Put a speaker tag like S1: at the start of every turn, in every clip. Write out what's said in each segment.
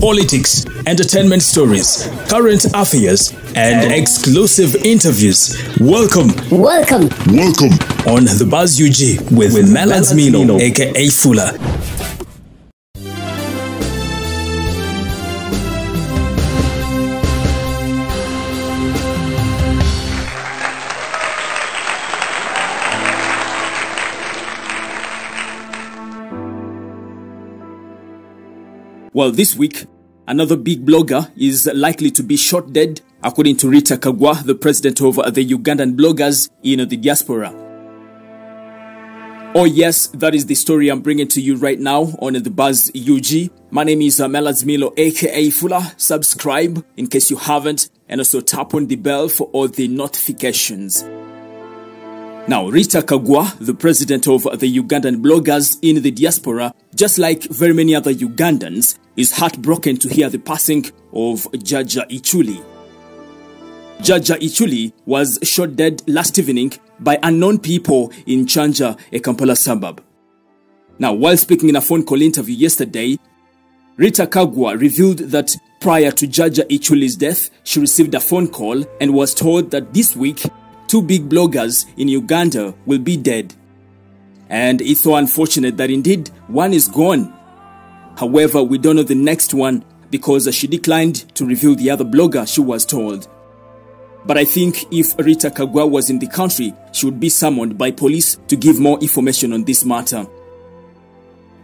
S1: politics, entertainment stories, current affairs, and exclusive interviews. Welcome
S2: Welcome.
S3: Welcome.
S1: on The Buzz UG with, with Melans Milo, aka Fuller. Well, this week, another big blogger is likely to be shot dead, according to Ritah Kagwa, the president of the Ugandan bloggers in the diaspora. Oh, yes, that is the story I'm bringing to you right now on the Buzz UG. My name is uh, Melaz Milo, aka Fuller. Subscribe in case you haven't, and also tap on the bell for all the notifications. Now, Ritah Kagwa, the president of the Ugandan bloggers in the diaspora, just like very many other Ugandans, is heartbroken to hear the passing of Jajja Ichuli. Jajja Ichuli was shot dead last evening by unknown people in Kyanja, a Kampala suburb. Now, while speaking in a phone call interview yesterday, Ritah Kagwa revealed that prior to Jajja Ichuli's death, she received a phone call and was told that this week, two big bloggers in Uganda will be dead. And it's so unfortunate that indeed one is gone. However, we don't know the next one because she declined to reveal the other blogger she was told. But I think if Ritah Kagwa was in the country, she would be summoned by police to give more information on this matter.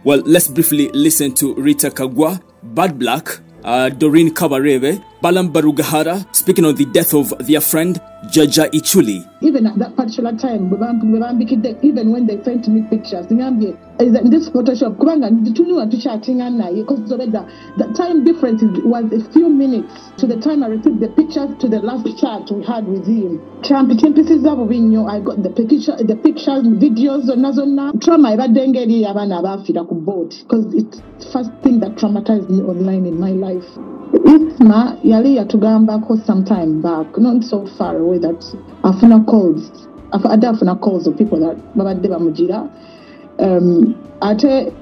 S1: Well, let's briefly listen to Ritah Kagwa, Bad Black, uh, Doreen Kabarebe, Balam Barugahara speaking on the death of their friend Jaja Ichuli.
S4: even at that particular time bambikidde even when they sent me pictures. Ngambye in this photoshop kubanga tunuwa tukyatinga naye because already the time difference was a few minutes to the time i received the pictures to the last chat we had with him. Kyampi kyempisiza bubi nnyo i got the picture the pictures videos zonna zonna trauma ebadde ngeri abaana abaafiira ku boat because it's the first thing that traumatized me online in my life isma yali yatugambako sometime back not so far away that afuna calls ate afuna calls of people that babadde bamugira. Um, ate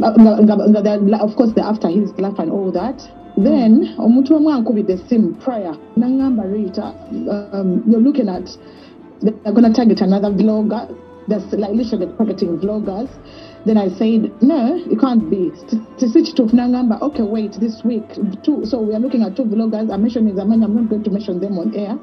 S4: of course the after his life and all that. Then omuntu omu ankubidde essimu prior naŋŋamba rita um, you're looking at they're going to target another vlogger that's like literally targeting vloggers then I said, no, it can't be. To switch to Nangamba, okay, wait, this week, two, so we are looking at two vloggers. I'm mentioning Zamani, I'm not going to mention them on air.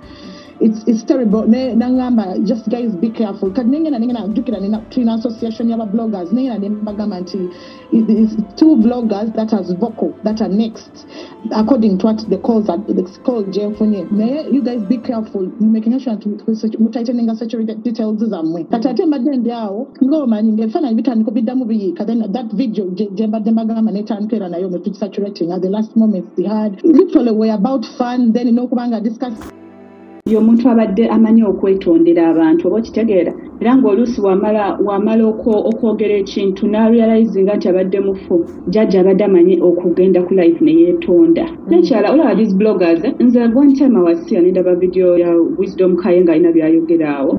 S4: It's, it's terrible. Nangamba, just guys, be careful. Kati nengena nengena ndukira nina twina association yaba bloggers. Nengena nembagamba nti it is two vloggers that are vocal, that are next, according to what the calls are, the call Jeffunye. Naye, you guys be careful. Making sure to mutaiteninga security details zammwe. Kati ate mbadde ndi awo ng'omanyi ng'ebifaananyi bitandika obiddamu biyiika then that video gye gye mbadde mbagamba netandika era nayo ne tugisaturating at the last moments they had literally were about fun then n'okubanga discuss
S5: ye omuntu abadde amanyi okwetondera abantu oba okitegeera era ng'oluusi wamala wamala okwo- okwogera ekintu n'arealizinga nti abadde mufu jjajja abadde amanyi okugenda ku life ne yeetonda. Nekyala olaba these bloggers nze one time awasiya nendaba video ya wisdom kaye ng'alina byayogera awo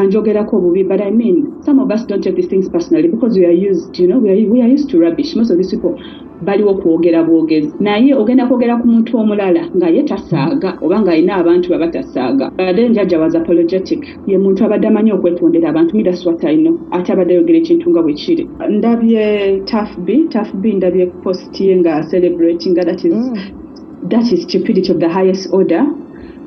S5: anjogerako obubi but i mean some of us don't take these things personally because we are used you know we are, we are used to rubbish. Most of these people baliwo kwogera bwogezi. Naye ogenda kwogera ku muntu omulala nga ye tasaaga oba ng'alina abantu baba tasaaga. Ate njajja was apologetic. Ye muntu abadde amanyi okwetondera abantu I know. Ate abadde ayogera ekintu nga bwe kiri. Ndabye taf b taf b ndabye post ye nga celebrating that is that is stupidity of the highest order.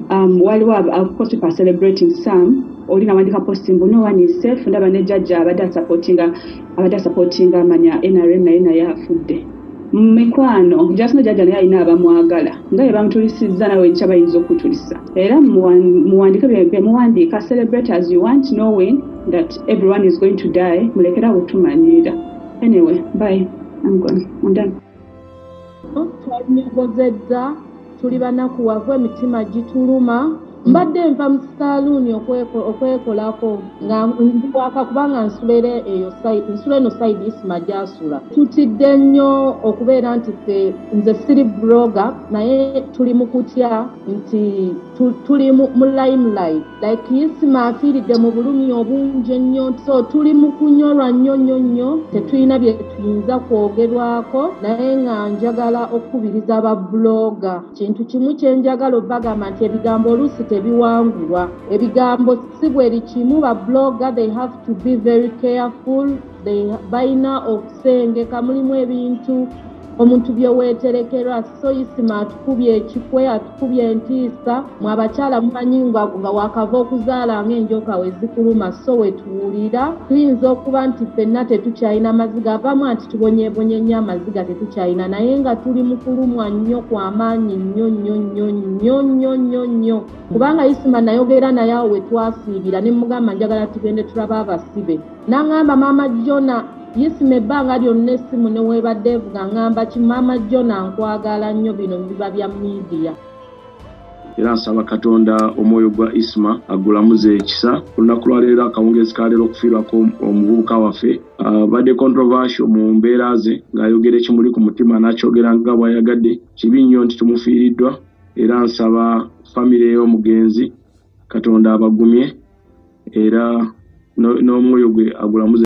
S5: Um, waliwo ab- of course people are celebrating some. Oli nawandika posti mbu no one is safe. Ndaba ne jajja abadde asupportinga abadde asupportinga amanya nrm naye naye afudde mu mikwano jasino jajja naye alina abamwagala nga bye bamutulisizza nawe nkya bayinza okutulisa era muwan- muwandike bye bye muwandiika celebrate as you want knowing that everyone is going to die? Mulekera butumanyiira anyway bye. I'm gone. I'm done.
S6: twanyogozedda tuli banakuwavu emitima gituluma
S2: mbadde nva mu saaluuni okwekolako nga ndiwaka kubanga nsula eyo nsula eno saidi isima gyasula. Tutidde nnyo okubeera nti ffe nze siri buloga naye tuli mu kutya nti tuli mu limelight. Like isima afiiridde mu bulumi obungi ennyo so tuli mu kunyolwa nnyo nnyo nnyo. Tetulina bye tuyinza kwogerwako naye nga njagala okukubiriza ababuloga kintu kimu kyenjagala obagamba nti ebigambo oluusi tebiwangulwa. Ebigambo si bweri kimu babuloga they have to be very careful. Balina okusengeka mulimu ebintu omuntu byeweeterekerwa so isima atukubye ekikwe atukubye entiisa. Mwe abakyala mumanyi nga wakava okuzaala ng'enjoka we zikuluma so wetuwulira tuyinza okuba nti ffenna tetukyalina maziga abamu anti tubonyeebonye nnyo amaziga tetukyalina naye nga tuli mu kulumwa nnyo kw'amaanyi nnyo nnyo nnyo nnyo nnyo nnyo nnyo. Kubanga isima nayogera naye awo we twasiibira ne mugamba njagala tugende tulaba abasibe. N'aŋŋamba maama jona yisima ebbanga lyonna essimu ne weebadde evuga ŋŋamba kimaama jona nkwagala nnyo bino biba bya miidiya
S3: era nsaba katonda omwoyo gwa isima agulamuze ekisa. Olunaku lwaleero akawungeezi kaleero okufiirwako omuvubuka waffe badde controversial mu mbeera ze ng'ayogera ekimuli ku mutima n'akyogera nga bw'ayagadde kibi nnyo nti tumufiiriddwa. Era nsaba famire y'omugenzi katonda abagumye era n'omwoyo gwe agulamuze